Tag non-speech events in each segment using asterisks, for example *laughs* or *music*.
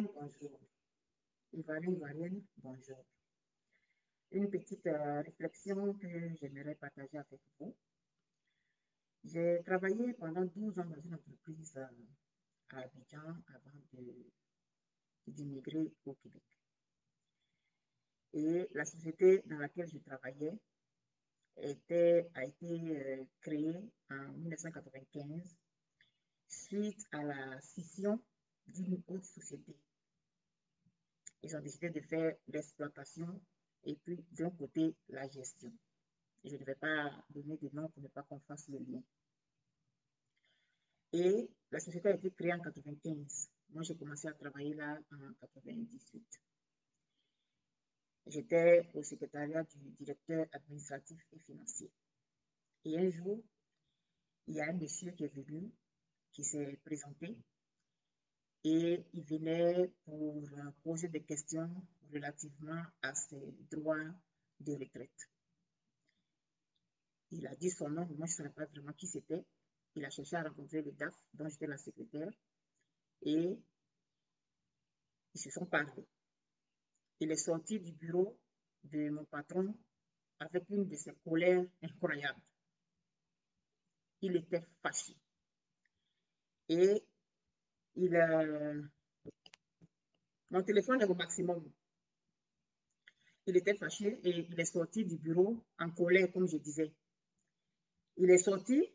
Bonjour. Ivoirienne, Ivoirienne, bonjour. Une petite euh, réflexion que j'aimerais partager avec vous. J'ai travaillé pendant 12 ans dans une entreprise euh, à Abidjan avant d'immigrer au Québec. Et la société dans laquelle je travaillais a été euh, créée en 1995 suite à la scission d'une autre société. Ils ont décidé de faire l'exploitation et puis d'un côté la gestion. Je ne vais pas donner de nom pour ne pas qu'on fasse le lien. Et la société a été créée en 95. Moi, j'ai commencé à travailler là en 98. J'étais au secrétariat du directeur administratif et financier. Et un jour, il y a un monsieur qui est venu, qui s'est présenté, et il venait pour poser des questions relativement à ses droits de retraite. Il a dit son nom, moi je ne savais pas vraiment qui c'était. Il a cherché à rencontrer le DAF, dont j'étais la secrétaire, et ils se sont parlé. Il est sorti du bureau de mon patron avec une de ses colères incroyables. Il était fâché. Et il a... Mon téléphone est au maximum. Il était fâché et il est sorti du bureau en colère, comme je disais. Il est sorti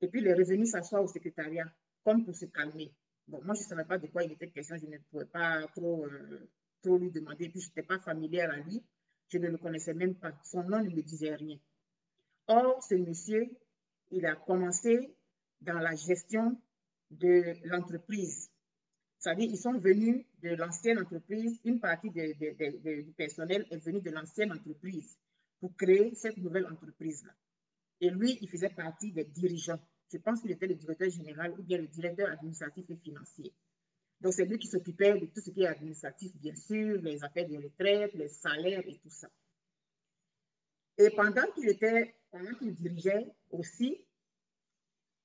et puis il est revenu s'asseoir au secrétariat, comme pour se calmer. Bon, moi, je ne savais pas de quoi il était question, je ne pouvais pas trop euh, trop lui demander, puis je n'étais pas familière à lui, je ne le connaissais même pas, son nom ne me disait rien. Or, ce monsieur, il a commencé dans la gestion de l'entreprise. C'est-à-dire, ils sont venus de l'ancienne entreprise, une partie du personnel est venue de l'ancienne entreprise pour créer cette nouvelle entreprise-là. Et lui, il faisait partie des dirigeants. Je pense qu'il était le directeur général ou bien le directeur administratif et financier. Donc, c'est lui qui s'occupait de tout ce qui est administratif, bien sûr, les affaires de retraite, les salaires et tout ça. Et pendant qu'il était, pendant qu'il dirigeait aussi,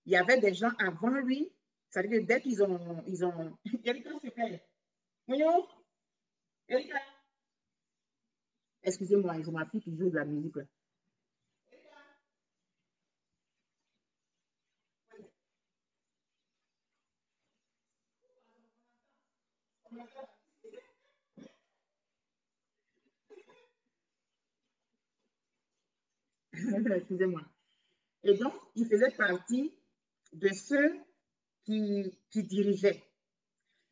il y avait des gens avant lui, c'est-à-dire que dès qu'ils ont, ils ont, Erika, s'il plaît. Erika. Excusez-moi, ils ont ma fille qui joue de la musique. *laughs* Excusez-moi. Et donc, il faisait partie de ceux qui, dirigeaient.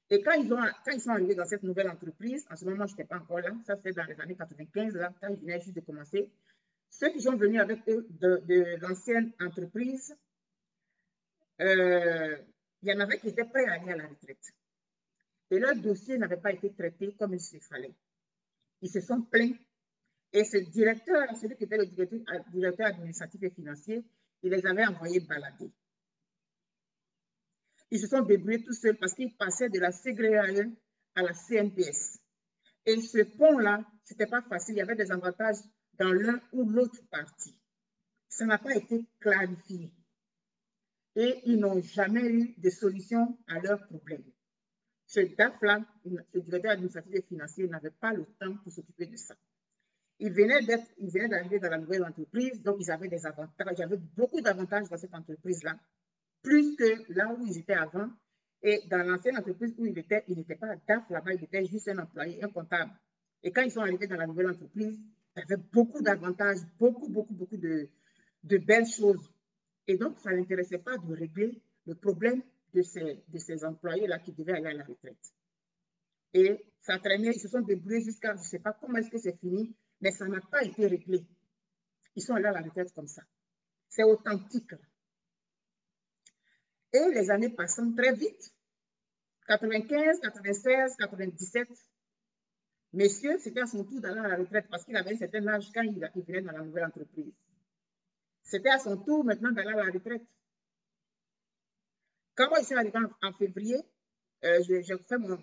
Et quand ils, sont arrivés dans cette nouvelle entreprise, en ce moment, je n'étais pas encore là, ça c'est dans les années 95, là, quand ils venaient juste de commencer, ceux qui sont venus avec eux de, l'ancienne entreprise, euh, il y en avait qui étaient prêts à aller à la retraite. Et leur dossier n'avait pas été traité comme il se fallait. Ils se sont plaints et ce directeur, celui qui était le directeur, administratif et financier, il les avait envoyés balader. Ils se sont débrouillés tout seuls parce qu'ils passaient de la CGRAE à la CNPS. Et ce pont-là, ce n'était pas facile. Il y avait des avantages dans l'un ou l'autre partie. Ça n'a pas été clarifié. Et ils n'ont jamais eu de solution à leurs problèmes. Ce DAF-là, ce directeur administratif et financier, n'avait pas le temps pour s'occuper de ça. Ils venaient d'arriver dans la nouvelle entreprise, donc ils avaient des avantages. Il y avait beaucoup d'avantages dans cette entreprise-là, plus que là où ils étaient avant. Et dans l'ancienne entreprise où ils étaient, ils n'étaient pas DAF là-bas, ils étaient juste un employé, un comptable. Et quand ils sont arrivés dans la nouvelle entreprise, il y avait beaucoup d'avantages, beaucoup, beaucoup, beaucoup de, belles choses. Et donc, ça n'intéressait pas de régler le problème de ces, de ces employés-là qui devaient aller à la retraite. Et ça traînait, ils se sont débrouillés jusqu'à, je ne sais pas comment est-ce que c'est fini, mais ça n'a pas été réglé. Ils sont allés à la retraite comme ça. C'est authentique. Et les années passant très vite, 95, 96, 97, monsieur, c'était à son tour d'aller à la retraite parce qu'il avait un certain âge quand il, venait dans la nouvelle entreprise. C'était à son tour maintenant d'aller à la retraite. Quand moi, je suis arrivé en, février, euh, j'ai fait mon,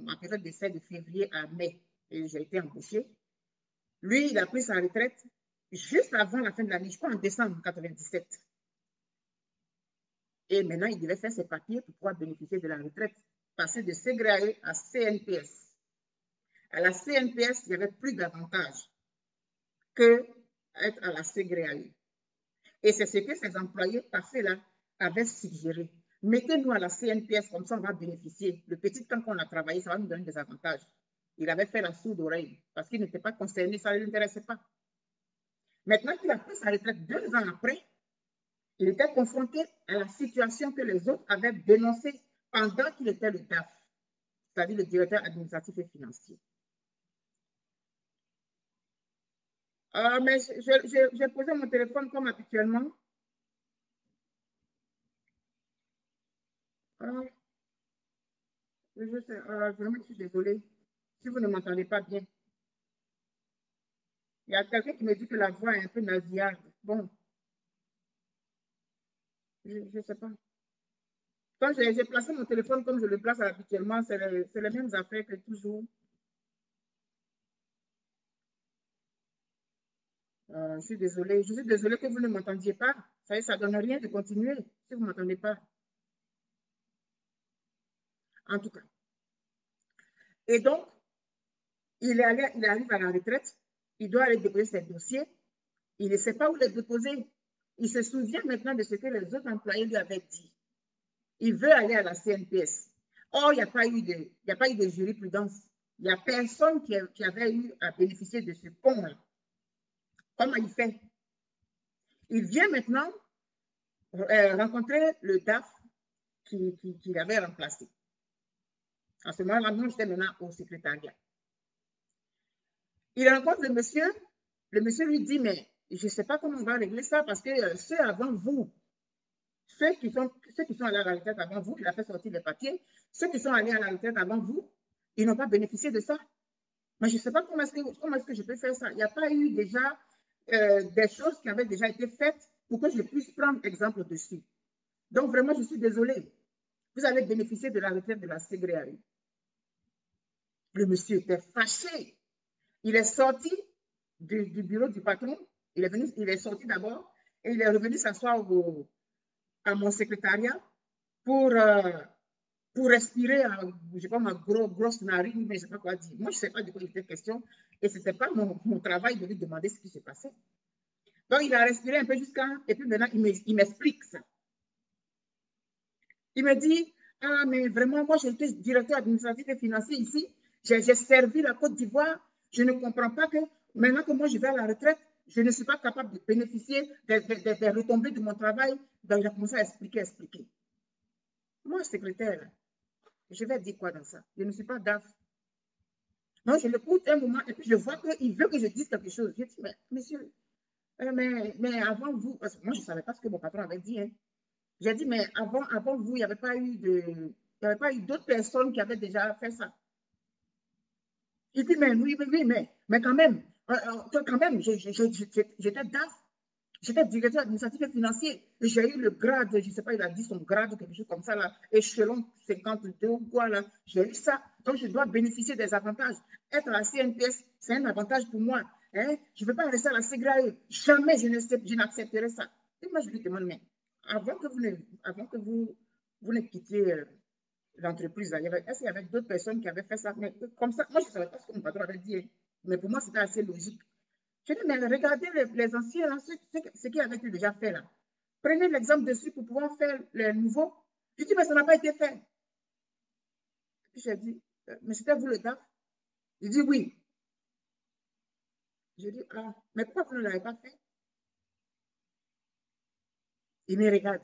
ma période d'essai de février à mai et j'ai été embauché. Lui, il a pris sa retraite juste avant la fin de l'année, je crois en décembre 97. Et maintenant, il devait faire ses papiers pour pouvoir bénéficier de la retraite. passer de CGRAE à CNPS. À la CNPS, il y avait plus d'avantages que être à la CGRAE. Et c'est ce que ces employés passés-là avaient suggéré. Mettez-nous à la CNPS, comme ça on va bénéficier. Le petit temps qu'on a travaillé, ça va nous donner des avantages. Il avait fait la sourde oreille parce qu'il n'était pas concerné, ça ne l'intéressait pas. Maintenant qu'il a pris sa retraite deux ans après, il était confronté à la situation que les autres avaient dénoncée pendant qu'il était le DAF, c'est-à-dire le directeur administratif et financier. Ah, mais j'ai posé mon téléphone comme habituellement. Ah, je je suis désolée si vous ne m'entendez pas bien. Il y a quelqu'un qui me dit que la voix est un peu nasillarde. Bon. Je ne sais pas. Quand j'ai placé mon téléphone comme je le place habituellement, c'est les, mêmes affaires que toujours. Euh, je suis désolée. Je suis désolée que vous ne m'entendiez pas. Ça ne donne rien de continuer si vous ne m'entendez pas. En tout cas. Et donc, il, est il arrive à la retraite, il doit aller déposer ses dossiers, il ne sait pas où les déposer. Il se souvient maintenant de ce que les autres employés lui avaient dit. Il veut aller à la CNPS. Or, il n'y a, pas eu de, a pas jurisprudence. Il n'y a personne qui, avait eu à bénéficier de ce pont-là. Comment il fait? Il vient maintenant euh, rencontrer le DAF qui, qui l'avait remplacé. En ce moment-là, nous, j'étais maintenant au secrétariat. Il rencontre le monsieur. Le monsieur lui dit, mais je ne sais pas comment on va régler ça parce que euh, ceux avant vous, ceux qui, sont, ceux qui sont allés à la retraite avant vous, il a fait sortir les papiers, ceux qui sont allés à la retraite avant vous, ils n'ont pas bénéficié de ça. Mais je ne sais pas comment est-ce que, que, je peux faire ça. Il n'y a pas eu déjà euh, des choses qui avaient déjà été faites pour que je puisse prendre exemple dessus. Donc vraiment, je suis désolée. Vous avez bénéficié de la retraite de la CGRAE. Le monsieur était fâché. Il est sorti du, bureau du patron. Il est, venu, il est sorti d'abord et il est revenu s'asseoir à mon secrétariat pour, euh, pour respirer, je ne sais pas, ma grosse narine, mais je ne sais pas quoi dire. Moi, je ne sais pas de quoi il était question et ce n'était pas mon, mon, travail de lui demander ce qui se passait. Donc, il a respiré un peu jusqu'à, et puis maintenant, il m'explique ça. Il me dit, ah, mais vraiment, moi, j'étais directeur administratif et financier ici. J'ai servi la Côte d'Ivoire. Je ne comprends pas que maintenant que moi je vais à la retraite, je ne suis pas capable de bénéficier des, retombées de mon travail. Donc a commencé à expliquer, expliquer. Moi, secrétaire, je vais dire quoi dans ça? Je ne suis pas DAF. Non, je l'écoute un moment et puis je vois qu'il veut que je dise quelque chose. Je dis, mais monsieur, euh, mais, mais avant vous, parce que moi je ne savais pas ce que mon patron avait dit. Hein. J'ai dit, mais avant, avant vous, il n'y avait pas eu avait pas eu d'autres personnes qui avaient déjà fait ça. Il dit, mais oui, oui, mais, mais quand même, euh, euh, quand même, j'étais DAF, j'étais directeur administratif et financier, j'ai eu le grade, je ne sais pas, il a dit son grade ou quelque chose comme ça, échelon 52 ou quoi, là, j'ai eu ça, donc je dois bénéficier des avantages. Être à la CNPS, c'est un avantage pour moi. Hein? Je ne veux pas rester à la CGRAE, jamais je n'accepterai ça. Et moi, je lui demande, mais avant que vous ne, avant que vous, vous ne quittiez euh, l'entreprise. Est-ce qu'il y avait d'autres personnes qui avaient fait ça? Mais Comme ça, moi, je ne savais pas ce que mon patron avait dit. Mais pour moi, c'était assez logique. Je dis, mais regardez les, anciens, là, ce, qu'ils avaient déjà fait là. Prenez l'exemple dessus pour pouvoir faire les nouveaux. Je dis, mais ça n'a pas été fait. Puis j'ai dit, euh, mais c'était vous le DAF Il dit oui. Je dis, ah, mais pourquoi vous ne l'avez pas fait? Il me regarde.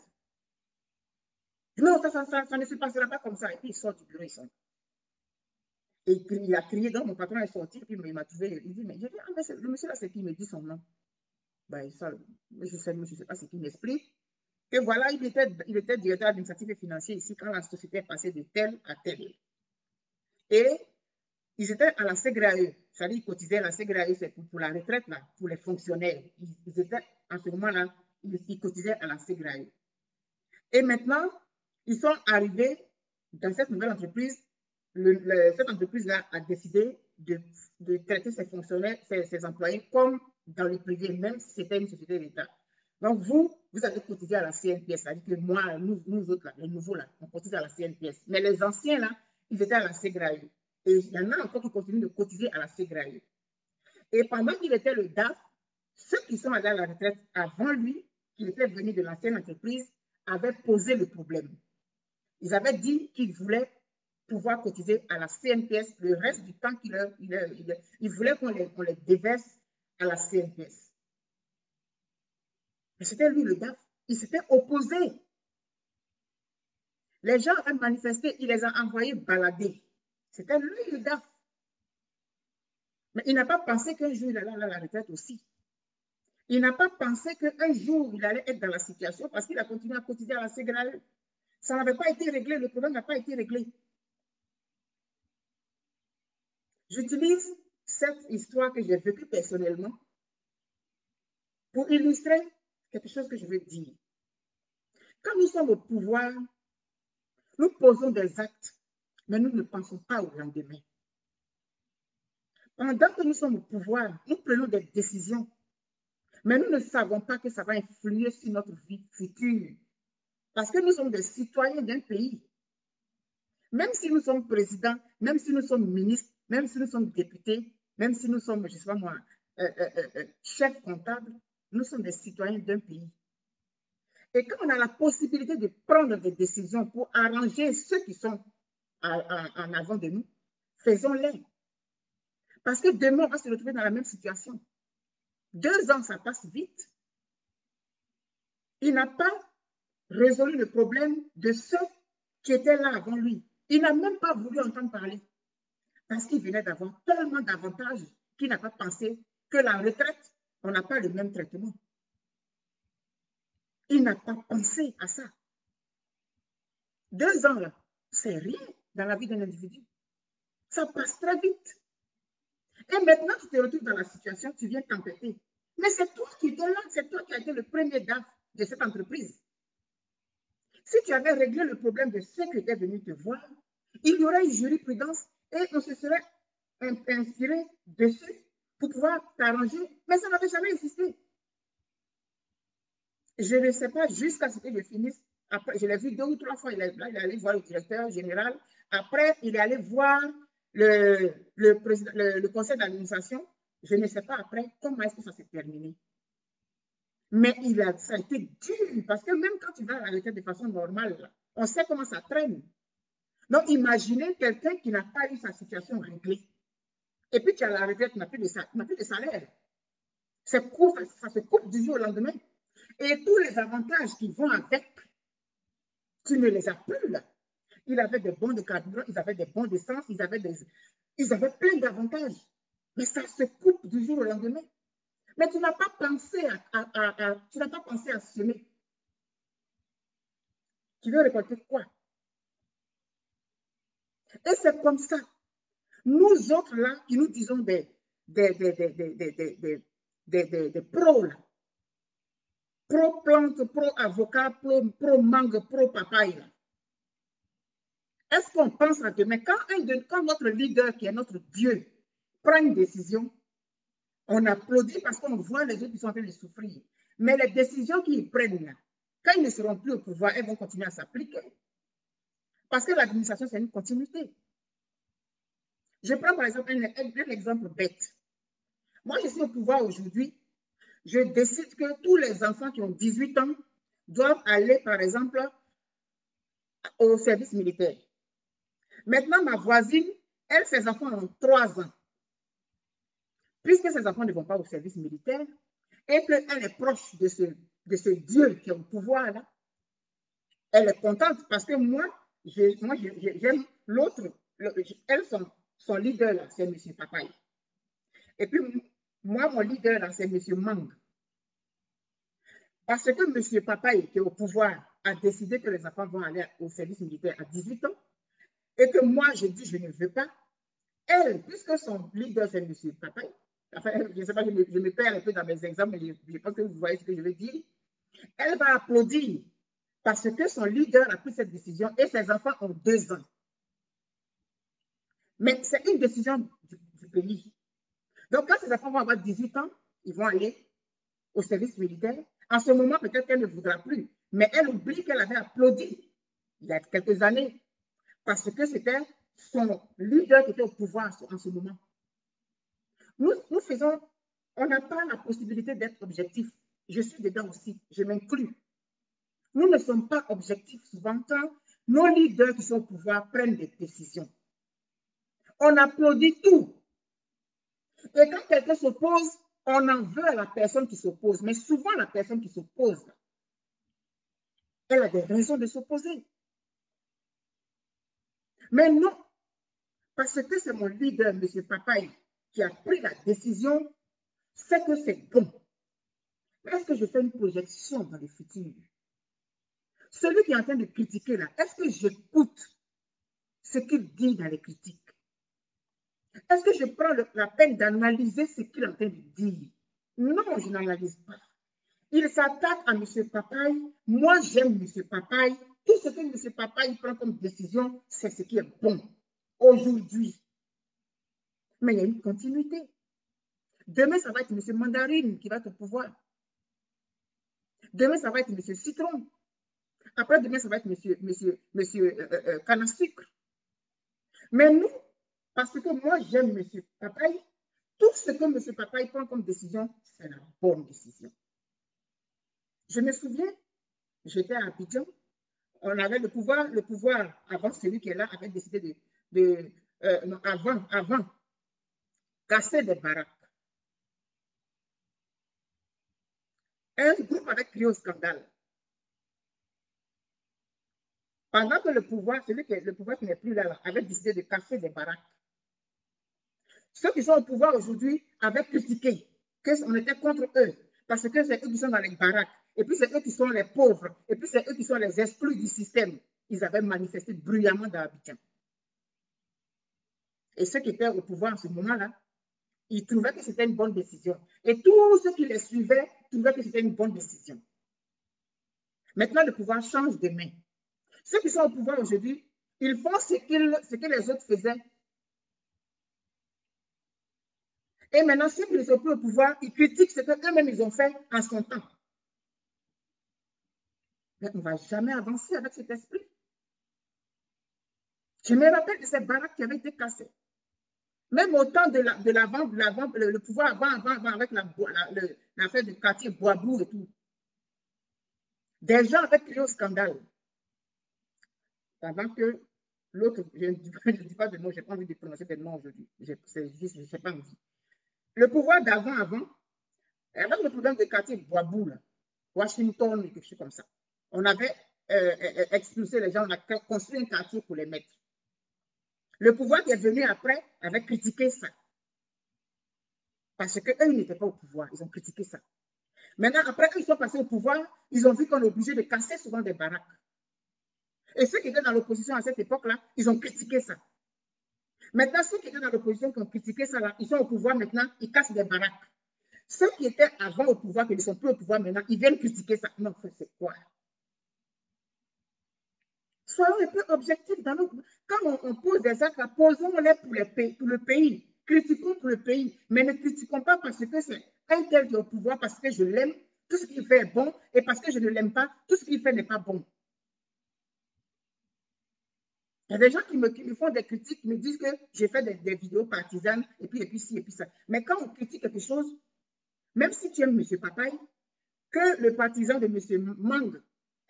Non, ça, ça, ça, ne se passera pas comme ça. Et puis il sort du bureau, il sort. Il a crié, donc mon patron est sorti, puis il m'a trouvé, il dit, mais, dit, ah, mais le monsieur là, c'est qui? Me dit son nom ben, ça, je sais, je sais pas ce qu'il m'explique. Et voilà, il était, directeur administratif et financier ici quand la société est de tel à tel. Et ils étaient à la CGRAE, c'est-à-dire qu'ils cotisaient à la CGRAE, c'est pour, la retraite, là, pour les fonctionnaires. Ils, étaient, en ce moment-là, ils, ils, cotisaient à la CGRAE. Et maintenant, ils sont arrivés dans cette nouvelle entreprise. Cette entreprise-là a décidé de, traiter ses fonctionnaires, ses, employés comme dans le privé, même si c'était une société d'État. Donc, vous, vous avez cotisé à la CNPS. C'est-à-dire que moi, nous, autres, là, les nouveaux, là, on cotise à la CNPS. Mais les anciens, là, ils étaient à la CGRAE. Et il y en a encore qui continuent de cotiser à la CGRAE. Et pendant qu'il était le DAF, ceux qui sont allés à la retraite avant lui, qui étaient venus de l'ancienne entreprise, avaient posé le problème. Ils avaient dit qu'ils voulaient pouvoir cotiser à la CNPS le reste du temps qu'ils il, il, voulaient qu'on les, les, déverse à la CNPS. Mais c'était lui le DAF. Il s'était opposé. Les gens avaient manifesté, il les a envoyés balader. C'était lui le DAF. Mais il n'a pas pensé qu'un jour il allait à la retraite aussi. Il n'a pas pensé qu'un jour il allait être dans la situation parce qu'il a continué à cotiser à la CGRAE. Ça n'avait pas été réglé, le problème n'a pas été réglé. J'utilise cette histoire que j'ai vécue personnellement pour illustrer quelque chose que je veux dire. Quand nous sommes au pouvoir, nous posons des actes, mais nous ne pensons pas au lendemain. Pendant que nous sommes au pouvoir, nous prenons des décisions, mais nous ne savons pas que ça va influer sur notre vie future. Parce que nous sommes des citoyens d'un pays. Même si nous sommes présidents, même si nous sommes ministres, même si nous sommes députés, même si nous sommes, je ne sais pas moi, euh, euh, euh, chefs comptables, nous sommes des citoyens d'un pays. Et quand on a la possibilité de prendre des décisions pour arranger ceux qui sont en avant de nous, faisons-les. Parce que demain, on va se retrouver dans la même situation. Deux ans, ça passe vite. Il n'a pas résolu le problème de ceux qui étaient là avant lui. Il n'a même pas voulu entendre parler. Parce qu'il venait d'avoir tellement d'avantages qu'il n'a pas pensé que la retraite, on n'a pas le même traitement. Il n'a pas pensé à ça. Deux ans, là, c'est rien dans la vie d'un individu. Ça passe très vite. Et maintenant, tu te retrouves dans la situation, tu viens t'empêter. Mais c'est toi qui étais là, c'est toi qui as été le premier DAF de cette entreprise. Si tu avais réglé le problème de ceux qui étaient venus te voir, il y aurait une jurisprudence et on se serait inspiré dessus pour pouvoir t'arranger, mais ça n'avait jamais existé. Je ne sais pas jusqu'à ce que je finisse. Après, je l'ai vu deux ou trois fois, il est, là, il est allé voir le directeur général. Après, il est allé voir le, le, président, le, conseil d'administration. Je ne sais pas après comment est-ce que ça s'est terminé. Mais il a, ça a été dur parce que même quand tu vas à la de façon normale, on sait comment ça traîne. Donc, imaginez quelqu'un qui n'a pas eu sa situation réglée. Et puis, tu as la retraite, tu n'as plus, de salaire. Ça, ça se coupe du jour au lendemain. Et tous les avantages qui vont avec, tu ne les as plus là. Ils avaient des bons de carburant, ils avaient des bons d'essence, ils avaient ils avaient plein d'avantages. Mais ça se coupe du jour au lendemain. Mais tu n'as pas pensé à semer. Tu veux récolter quoi? Et c'est comme ça. Nous autres, là, qui nous disons des, des, des, des, des, des pros, Pro-plante, pro-avocat, pro-mangue, pro-papaye. Est-ce qu'on pense à demain quand, quand notre leader, qui est notre Dieu, prend une décision, on applaudit parce qu'on voit les autres qui sont en train de souffrir. Mais les décisions qu'ils prennent, quand ils ne seront plus au pouvoir, elles vont continuer à s'appliquer. Parce que l'administration, c'est une continuité. Je prends par exemple un, exemple bête. Moi, je suis au pouvoir aujourd'hui. Je décide que tous les enfants qui ont 18 ans doivent aller, par exemple, au service militaire. Maintenant, ma voisine, elle, ses enfants ont 3 ans. Puisque ses enfants ne vont pas au service militaire et qu'elle est proche de ce, de ce Dieu qui est au pouvoir là, elle est contente parce que moi, moi, j'aime l'autre. Elle, son, son leader, là, c'est M. Papaye. Et puis, moi, mon leader, là, c'est M. Mang. Parce que M. Papaye, qui est au pouvoir, a décidé que les enfants vont aller au service militaire à 18 ans, et que moi, je dis, je ne veux pas. Elle, puisque son leader, c'est M. Papaye, enfin, je ne sais pas, je me, perds un peu dans mes exemples, mais je pense que vous voyez ce que je veux dire. Elle va applaudir parce que son leader a pris cette décision et ses enfants ont deux ans. Mais c'est une décision du, pays. Donc, quand ces enfants vont avoir 18 ans, ils vont aller au service militaire. En ce moment, peut-être qu'elle ne voudra plus, mais elle oublie qu'elle avait applaudi il y a quelques années parce que c'était son leader qui était au pouvoir en ce moment. Nous faisons, on n'a pas la possibilité d'être objectif. Je suis dedans aussi, je m'inclus. Nous ne sommes pas objectifs souvent quand nos leaders qui sont au pouvoir prennent des décisions. On applaudit tout. Et quand quelqu'un s'oppose, on en veut à la personne qui s'oppose. Mais souvent, la personne qui s'oppose, elle a des raisons de s'opposer. Mais non, parce que c'est mon leader, M. Papaye, qui a pris la décision, c'est que c'est bon. Est-ce que je fais une projection dans le futur? Celui qui est en train de critiquer là, est-ce que j'écoute ce qu'il dit dans les critiques? Est-ce que je prends la peine d'analyser ce qu'il est en train de dire? Non, je n'analyse pas. Il s'attaque à M. Papaye. Moi, j'aime M. Papaye. Tout ce que M. Papaye prend comme décision, c'est ce qui est bon aujourd'hui. Mais il y a une continuité. Demain, ça va être M. Mandarine qui va être au pouvoir. Demain, ça va être M. Citron. Après, demain, ça va être. Monsieur, monsieur, monsieur euh, euh, Mais nous, parce que moi, j'aime M. Papaye, tout ce que M. Papaye prend comme décision, c'est la bonne décision. Je me souviens, j'étais à Abidjan, on avait le pouvoir, le pouvoir, avant celui qui est là, avait décidé de, de euh, non, avant, avant, casser des baraques. Un groupe avait crié au scandale. Pendant que le pouvoir, celui qui, le pouvoir qui n'est plus là, avait décidé de casser des baraques. Ceux qui sont au pouvoir aujourd'hui avaient critiqué qu'on était contre eux, parce que c'est eux qui sont dans les baraques, et puis c'est eux qui sont les pauvres, et puis c'est eux qui sont les exclus du système. Ils avaient manifesté bruyamment dans Abidjan. Et ceux qui étaient au pouvoir en ce moment-là, ils trouvaient que c'était une bonne décision. Et tous ceux qui les suivaient trouvaient que c'était une bonne décision. Maintenant, le pouvoir change de main. Ceux qui sont au pouvoir aujourd'hui, ils font ce, que les autres faisaient. Et maintenant, ceux qui ne sont plus au pouvoir, ils critiquent ce qu'eux-mêmes ils ont fait en son temps. Mais on ne va jamais avancer avec cet esprit. Je me rappelle de ces baraques qui avaient été cassées. Même au temps de l'avant, la, le, le, pouvoir avant, avant, avant avec l'affaire du quartier Boisbourg et tout. Des gens avaient crié au scandale. Avant que l'autre, je ne dis pas de nom, je n'ai pas envie de prononcer des noms aujourd'hui. C'est juste, je n'ai pas envie. Le pouvoir d'avant, avant, avec le problème du quartier Boisbourg, Washington, quelque chose comme ça, on avait euh, euh, expulsé les gens, on a construit un quartier pour les mettre. Le pouvoir qui est venu après avait critiqué ça. Parce qu'eux, ils n'étaient pas au pouvoir. Ils ont critiqué ça. Maintenant, après qu'ils sont passés au pouvoir, ils ont vu qu'on est obligé de casser souvent des baraques. Et ceux qui étaient dans l'opposition à cette époque-là, ils ont critiqué ça. Maintenant, ceux qui étaient dans l'opposition qui ont critiqué ça, là, ils sont au pouvoir maintenant, ils cassent des baraques. Ceux qui étaient avant au pouvoir, qui ne sont plus au pouvoir maintenant, ils viennent critiquer ça. Non, c'est quoi? Soyons un peu objectifs dans nos... Quand on, pose des actes, posons-les pour, pour le pays. Critiquons pour le pays, mais ne critiquons pas parce que c'est un tel qui est au pouvoir, parce que je l'aime, tout ce qu'il fait est bon, et parce que je ne l'aime pas, tout ce qu'il fait n'est pas bon. Il y a des gens qui me, font des critiques, qui me disent que j'ai fait des, vidéos partisanes, et puis, et puis ci, et puis ça. Mais quand on critique quelque chose, même si tu aimes M. Papaye, que le partisan de M. Mang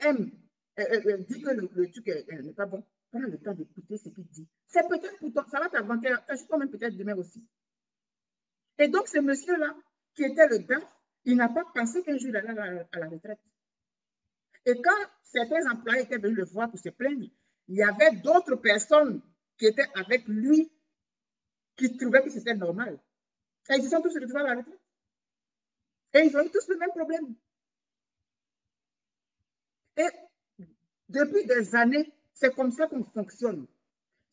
aime euh, euh, euh, dit que le, truc n'est pas bon, prends le temps d'écouter ce qu'il dit. C'est peut-être pour toi, ça va t'avancer, toi même peut-être demain aussi. Et donc, ce monsieur-là, qui était le DAF, il n'a pas pensé qu'un jour il allait à la, retraite. Et quand certains employés étaient venus le voir pour se plaindre, il y avait d'autres personnes qui étaient avec lui qui trouvaient que c'était normal. Et ils se sont tous retrouvés à la retraite. Et ils ont eu tous le même problème. Et depuis des années, c'est comme ça qu'on fonctionne.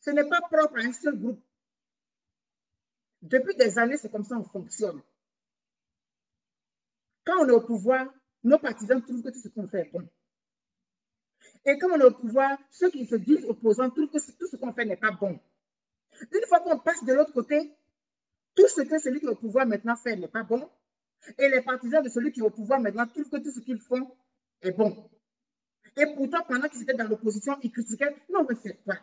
Ce n'est pas propre à un seul groupe. Depuis des années, c'est comme ça qu'on fonctionne. Quand on est au pouvoir, nos partisans trouvent que tout ce qu'on fait est bon. Et quand on est au pouvoir, ceux qui se disent opposants trouvent que tout ce qu'on fait n'est pas bon. Une fois qu'on passe de l'autre côté, tout ce que celui qui est au pouvoir maintenant fait n'est pas bon. Et les partisans de celui qui est au pouvoir maintenant trouvent que tout ce qu'ils font est bon. Et pourtant, pendant qu'ils étaient dans l'opposition, ils critiquaient. Non, mais c'est quoi?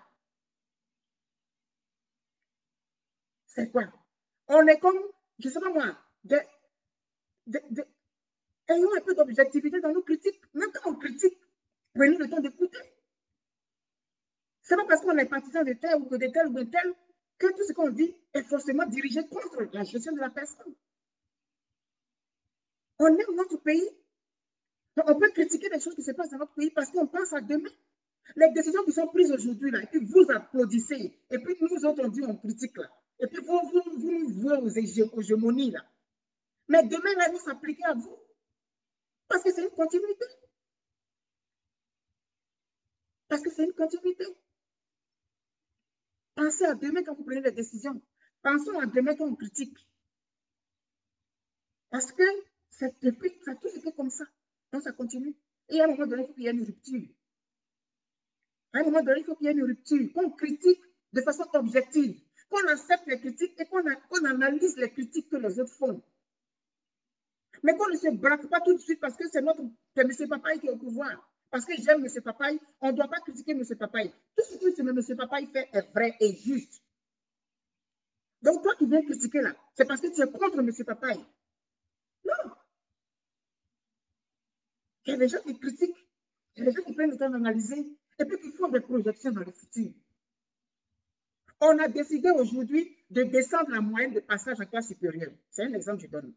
C'est quoi? On est comme, je ne sais pas moi, ayons un peu d'objectivité dans nos critiques. Même quand on critique, prenez le temps d'écouter. C'est pas parce qu'on est partisan de tel ou de tel ou de tel que tout ce qu'on dit est forcément dirigé contre la gestion de la personne. On aime notre pays. on peut critiquer les choses qui se passent dans notre pays parce qu'on pense à demain. Les décisions qui sont prises aujourd'hui, là, et puis vous applaudissez, et puis nous autres, on dit, on critique, là. Et puis vous, vous, vous, vous vos hégémonies, là. Mais demain, elles vont s'appliquer à vous. Parce que c'est une continuité. Parce que c'est une continuité. Pensez à demain quand vous prenez des décisions. Pensons à demain quand on critique. Parce que c'est depuis, ça a toujours été comme ça. Donc ça continue. Et à un moment donné, il faut qu'il y ait une rupture. À un moment donné, il faut qu'il y ait une rupture. Qu'on critique de façon objective. Qu'on accepte les critiques et qu'on analyse les critiques que les autres font. Mais qu'on ne se braque pas tout de suite parce que c'est notre M. Papaye qui est au pouvoir. Parce que j'aime M. Papaye, on ne doit pas critiquer M. Papaye. Tout ce que M. Papaye fait est vrai et juste. Donc toi qui viens critiquer là, c'est parce que tu es contre M. Papaye. Non. Il y a des gens qui critiquent, il y a des gens qui prennent le temps d'analyser et puis qui font des projections dans le futur. On a décidé aujourd'hui de descendre la moyenne de passage en classe supérieure. C'est un exemple que je donne.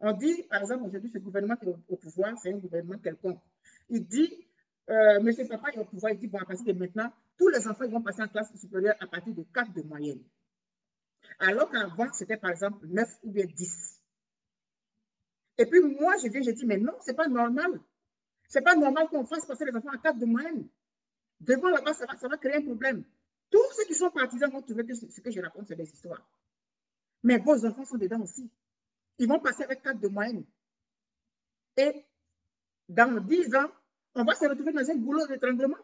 On dit, par exemple, aujourd'hui, ce gouvernement qui est au pouvoir, c'est un gouvernement quelconque. Il dit, euh, Monsieur Papa au pouvoir, il dit, bon, à partir de maintenant, tous les enfants vont passer en classe supérieure à partir de 4 de moyenne. Alors qu'avant, c'était par exemple 9 ou bien 10. Et puis moi, je viens, je dis, mais non, ce n'est pas normal. Ce n'est pas normal qu'on fasse passer les enfants à 4 de moyenne. Devant là-bas, ça va, ça va créer un problème. Tous ceux qui sont partisans vont trouver que ce que je raconte, c'est des histoires. Mais vos enfants sont dedans aussi ils vont passer avec 4 de moyenne. Et dans 10 ans, on va se retrouver dans un boulot d'étranglement.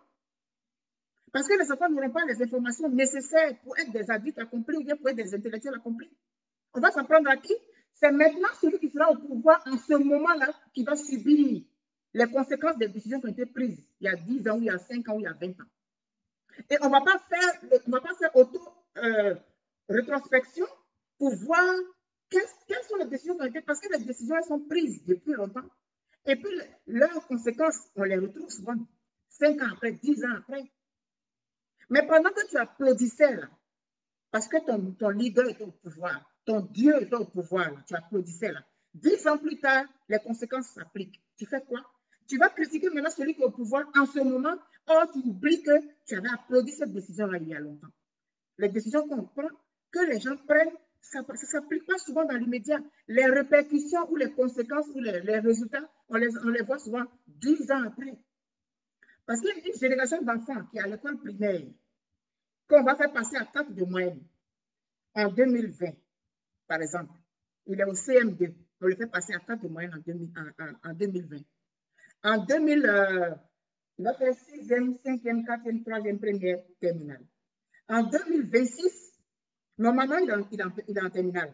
Parce que les enfants n'auront pas les informations nécessaires pour être des adultes accomplis ou bien pour être des intellectuels accomplis. On va s'en prendre à qui? C'est maintenant celui qui sera au pouvoir en ce moment-là qui va subir les conséquences des décisions qui ont été prises il y a 10 ans, ou il y a 5 ans, ou il y a 20 ans. Et on ne va pas faire, faire auto-rétrospection euh, pour voir quelles sont les décisions qui ont été Parce que les décisions, elles sont prises depuis longtemps. Et puis, leurs conséquences, on les retrouve souvent 5 ans après, 10 ans après. Mais pendant que tu applaudissais, là, parce que ton, ton leader était au pouvoir, ton Dieu était au pouvoir, tu applaudissais là. Dix ans plus tard, les conséquences s'appliquent. Tu fais quoi? Tu vas critiquer maintenant celui qui est au pouvoir en ce moment, or tu oublies que tu avais applaudi cette décision-là il y a longtemps. Les décisions qu'on prend, que les gens prennent, ça ne s'applique pas souvent dans l'immédiat. Les répercussions ou les conséquences ou les, résultats, on les, voit souvent dix ans après. Parce qu'il y a une génération d'enfants qui est à l'école primaire, qu'on va faire passer à 4 de moyenne en 2020, par exemple. Il est au CM2, on le fait passer à 4 de moyenne en, en, 2020. En 2000, euh, il va faire 6e, 5e, 4e, 3e, première terminale. En 2026, Normalement, il est, en, terminale.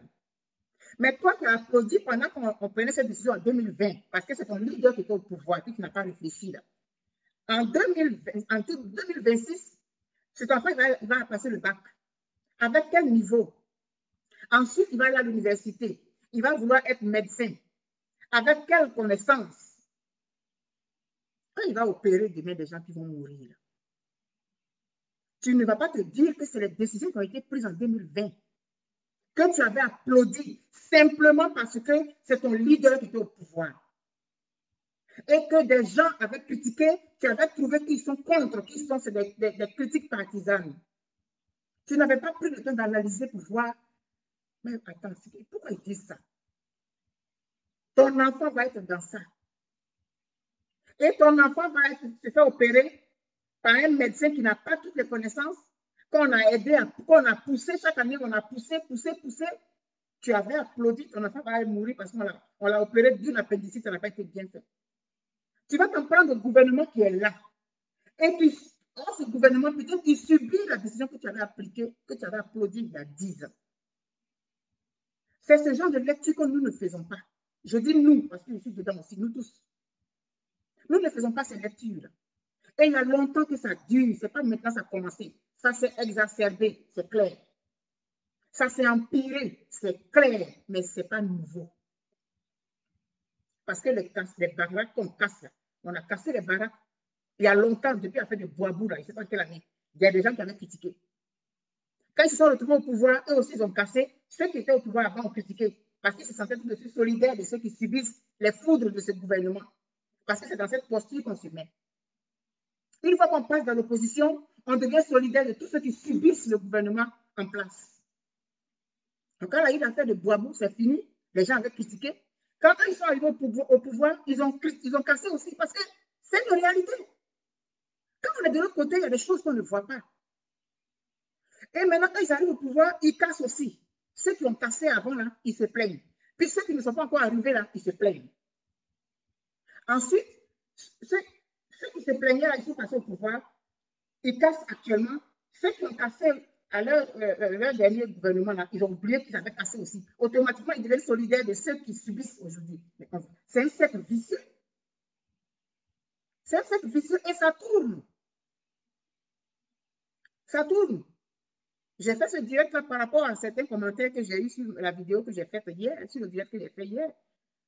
Mais toi qui as applaudi pendant qu'on prenait cette décision en 2020, parce que c'est ton leader qui était au pouvoir et qui n'a pas réfléchi là. En, 2026, cet enfant va, va passer le bac. Avec quel niveau? Ensuite, il va aller à l'université. Il va vouloir être médecin. Avec quelle connaissance? Quand il va opérer demain des gens qui vont mourir, tu ne vas pas te dire que c'est les décisions qui ont été prises en 2020, que tu avais applaudi simplement parce que c'est ton leader qui était au pouvoir. Et que des gens avaient critiqué, tu avais trouvé qu'ils sont contre, qu'ils sont des, critiques partisanes. Tu n'avais pas pris le temps d'analyser pour voir, mais attends, pourquoi ils disent ça? Ton enfant va être dans ça. Et ton enfant va être, se faire opérer par un médecin qui n'a pas toutes les connaissances, qu'on a aidé, qu'on a poussé chaque année, on a poussé, poussé, poussé. Tu avais applaudi, ton enfant va mourir parce qu'on l'a opéré d'une appendicite, ça n'a pas été bien fait. Tu vas t'en prendre au gouvernement qui est là. Et puis, oh, ce gouvernement, peut-être qu'il subit la décision que tu avais appliquée, que tu avais applaudi il y a 10 ans. C'est ce genre de lecture que nous ne faisons pas. Je dis nous, parce que je suis dedans aussi, nous tous. Nous ne faisons pas ces lectures. Et il y a longtemps que ça dure, c'est pas maintenant que ça a commencé. Ça s'est exacerbé, c'est clair. Ça s'est empiré, c'est clair, mais ce n'est pas nouveau. Parce que les, les baraques qu'on casse, on a cassé les baraques il y a longtemps, depuis la fin de Boabou, je ne sais pas quelle année, il y a des gens qui avaient critiqué. Quand ils se sont retrouvés au pouvoir, eux aussi, ils ont cassé. Ceux qui étaient au pouvoir avant ont critiqué parce qu'ils se sentaient tout de suite solidaires de ceux qui subissent les foudres de ce gouvernement. Parce que c'est dans cette posture qu'on se met. Une fois qu'on passe dans l'opposition, on devient solidaire de tous ceux qui subissent le gouvernement en place. Donc, quand il y a eu l'affaire de Boabou, c'est fini. Les gens avaient critiqué. Quand ils sont arrivés au pouvoir, ils, ont, ils ont cassé aussi parce que c'est une réalité. Quand on est de l'autre côté, il y a des choses qu'on ne voit pas. Et maintenant, quand ils arrivent au pouvoir, ils cassent aussi. Ceux qui ont cassé avant, là, ils se plaignent. Puis ceux qui ne sont pas encore arrivés là, ils se plaignent. Ensuite, ceux, qui se plaignaient, là, ils sont passés au pouvoir, ils cassent actuellement. Ceux qui ont cassé à leur, euh, euh, dernier gouvernement, là, ils ont oublié qu'ils avaient cassé aussi. Automatiquement, ils deviennent solidaires de ceux qui subissent aujourd'hui. C'est un cercle vicieux. C'est un cercle vicieux et ça tourne. Ça tourne. J'ai fait ce direct-là par rapport à certains commentaires que j'ai eu sur la vidéo que j'ai faite hier, sur le direct que j'ai fait hier.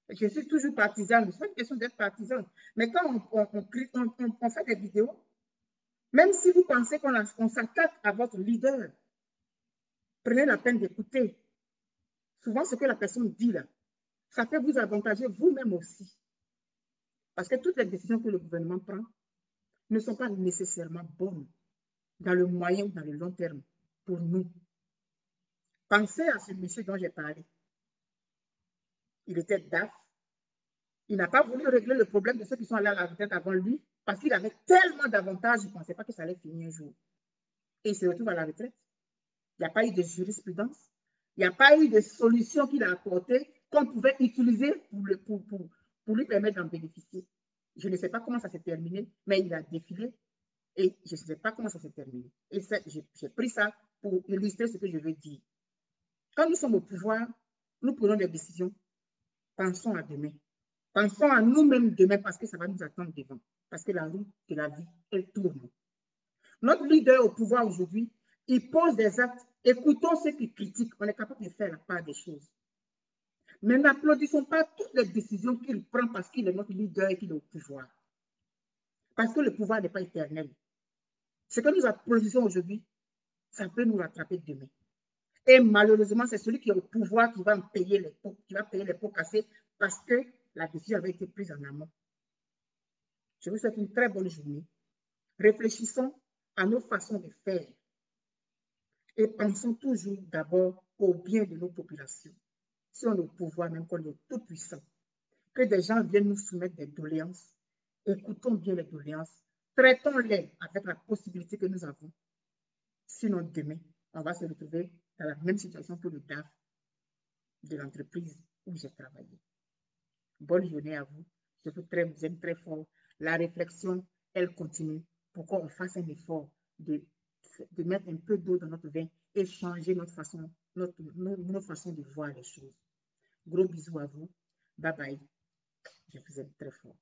Je suis toujours partisan. C'est pas une question d'être partisan. Mais quand on, fait des vidéos, même si vous pensez qu'on s'attaque à votre leader, prenez la peine d'écouter. Souvent, ce que la personne dit là, ça peut vous avantager vous-même aussi. Parce que toutes les décisions que le gouvernement prend ne sont pas nécessairement bonnes dans le moyen ou dans le long terme pour nous. Pensez à ce monsieur dont j'ai parlé. Il était DAF. Il n'a pas voulu régler le problème de ceux qui sont allés à la retraite avant lui parce qu'il avait tellement d'avantages, il ne pensait pas que ça allait finir un jour. Et il se retrouve à la retraite. Il n'y a pas eu de jurisprudence. Il n'y a pas eu de solution qu'il a apportée qu'on pouvait utiliser pour, pour, lui permettre d'en bénéficier. Je ne sais pas comment ça s'est terminé, mais il a défilé et je ne sais pas comment ça s'est terminé. Et j'ai pris ça pour illustrer ce que je veux dire. Quand nous sommes au pouvoir, nous prenons des décisions. Pensons à demain. Pensons à nous-mêmes demain parce que ça va nous attendre devant. Parce que la route de la vie, elle tourne. Notre leader au pouvoir aujourd'hui, il pose des actes. Écoutons ceux qui critiquent. On est capable de faire la part des choses. Mais n'applaudissons pas toutes les décisions qu'il prend parce qu'il est notre leader et qu'il est au pouvoir. Parce que le pouvoir n'est pas éternel. Ce que nous applaudissons aujourd'hui, ça peut nous rattraper demain. Et malheureusement, c'est celui qui est au pouvoir qui va payer les pots, cassés parce que la décision avait été prise en amont. Je vous souhaite une très bonne journée. Réfléchissons à nos façons de faire et pensons toujours d'abord au bien de nos populations si on est au pouvoir, même qu'on est tout puissant, que des gens viennent nous soumettre des doléances, écoutons bien les doléances, traitons-les avec la possibilité que nous avons. Sinon, demain, on va se retrouver dans la même situation que le DAF de l'entreprise où j'ai travaillé. Bonne journée à vous. Je vous aime très fort. La réflexion, elle continue. Pourquoi on fasse un effort de, de mettre un peu d'eau dans notre vin et changer notre façon, notre, notre façon de voir les choses. Gros bisous à vous. Bye bye. Je vous aime très fort.